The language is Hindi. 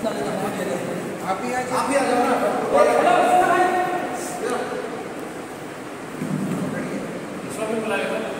आप ही आ जाओ आप ही आ जाओ ना